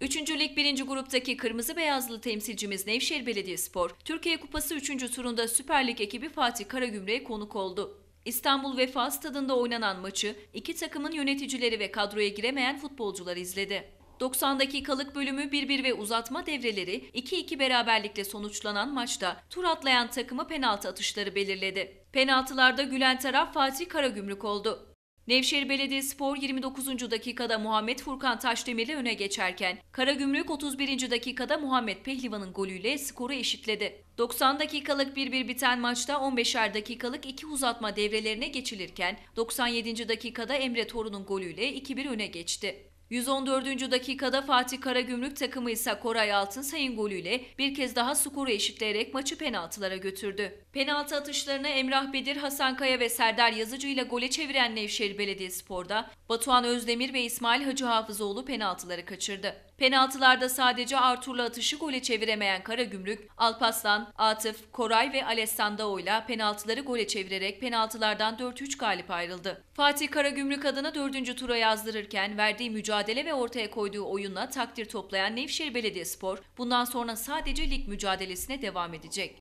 Üçüncü Lig 1. gruptaki kırmızı beyazlı temsilcimiz Nevşehir Belediyespor, Türkiye Kupası 3. turunda Süper Lig ekibi Fatih Karagümrük'e konuk oldu. İstanbul Vefa Stadında oynanan maçı iki takımın yöneticileri ve kadroya giremeyen futbolcular izledi. 90 dakikalık bölümü 1-1 ve uzatma devreleri 2-2 beraberlikle sonuçlanan maçta tur atlayan takımı penaltı atışları belirledi. Penaltılarda gülen taraf Fatih Karagümrük oldu. Nevşehir Belediyespor 29. dakikada Muhammed Furkan Taşdemir'le öne geçerken Karagümrük 31. dakikada Muhammed Pehlivan'ın golüyle skoru eşitledi. 90 dakikalık 1-1 biten maçta 15'er dakikalık iki uzatma devrelerine geçilirken 97. dakikada Emre Torun'un golüyle 2-1 öne geçti. 114. dakikada Fatih Karagümrük takımı ise Koray Altınsay'ın golüyle bir kez daha skoru eşitleyerek maçı penaltılara götürdü. Penaltı atışlarını Emrah Bedir, Hasan Kaya ve Serdar Yazıcı ile gole çeviren Nevşehir Belediyespor'da Batuhan Özdemir ve İsmail Hacı Hafızoğlu penaltıları kaçırdı. Penaltılarda sadece Artur'la atışı gole çeviremeyen Karagümrük, Alpaslan, Atıf, Koray ve Alessandro ile penaltıları gole çevirerek penaltılardan 4-3 galip ayrıldı. Fatih Karagümrük adını 4. tura yazdırırken verdiği mücadele ve ortaya koyduğu oyunla takdir toplayan Nevşehir Belediyespor bundan sonra sadece lig mücadelesine devam edecek.